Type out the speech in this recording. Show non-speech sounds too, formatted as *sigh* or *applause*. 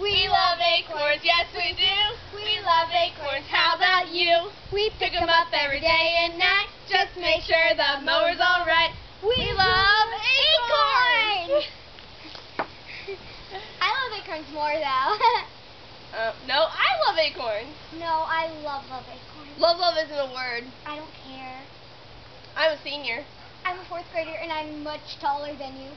We love acorns, yes we do. We love acorns, how about you? We pick them up every day and night, just make sure the mower's alright. We love acorns! *laughs* I love acorns more though. *laughs* Uh, no, I love acorns. no, I love love acorns. Love love isn't a word. I don't care. I'm a senior. I'm a fourth grader and I'm much taller than you.